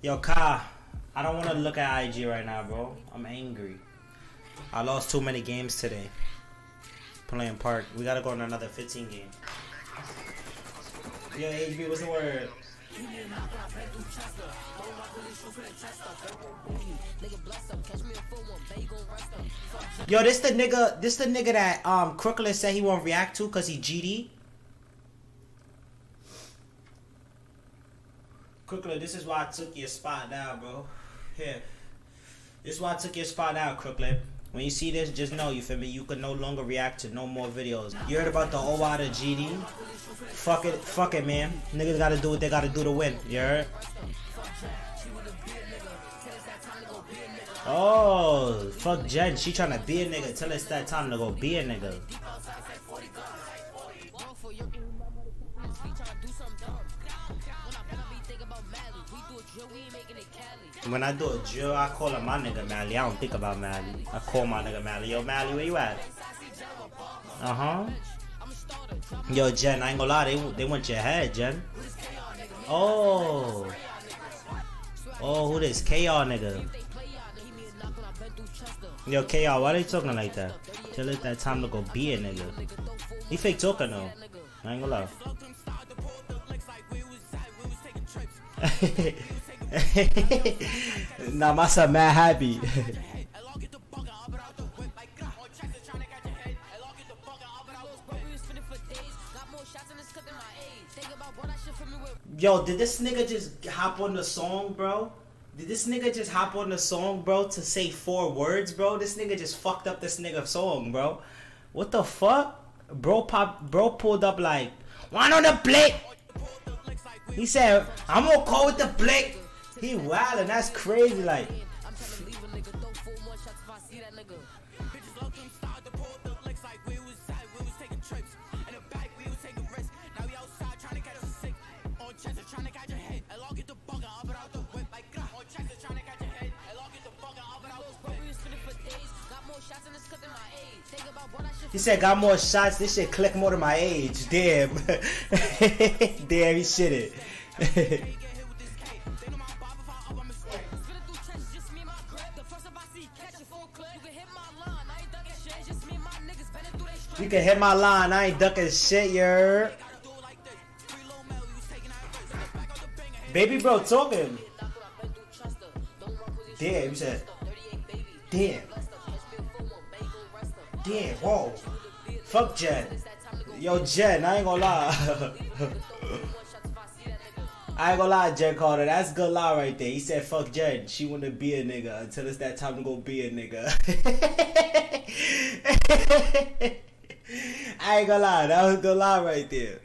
Yo, Ka, I don't want to look at IG right now, bro. I'm angry. I lost too many games today. Playing park. We gotta go on another 15 game. Yo, HB, what's the word? Yo, this the nigga, this the nigga that um Crooklyn said he won't react to cause he GD. Crooklyn, this is why I took your spot down, bro. Here. This is why I took your spot down, Crooklyn. When you see this, just know, you feel me, you can no longer react to no more videos. You heard about the OWA to GD? Fuck it, fuck it, man. Niggas gotta do what they gotta do to win, you heard? Oh, fuck Jenn. She trying to be a nigga. Tell us that time to go be a nigga. When I do a drill, I call him my nigga Mally. I don't think about Mally. I call my nigga Mally. Yo, Mally, where you at? Uh huh. Yo, Jenn, I ain't gonna lie. They, they want your head, Jenn. Oh. Oh, who this? KR nigga. Yo, KR, why they talking like that? Tell it that time to go be a nigga. He fake talking though. I ain't gonna lie. Nah, my son mad happy. Yo, did this nigga just hop on the song, bro? Did this nigga just hop on the song, bro, to say four words, bro? This nigga just fucked up this nigga song, bro. What the fuck? Bro pop bro pulled up like one on the plate. He said, I'm gonna call with the plate. He wild and that's crazy like He said, got more shots. This shit click more to my age. Damn. Damn, he shit it. you can hit my line. I ain't ducking shit, you Baby bro talking. Damn, he said. Damn. Damn, whoa. Fuck Jenn. Yo, Jenn, I ain't gonna lie. I ain't gonna lie, Jenn Carter. That's good lie right there. He said, fuck Jenn. She wanna be a nigga until it's that time to go be a nigga. I ain't gonna lie. That was good lie right there.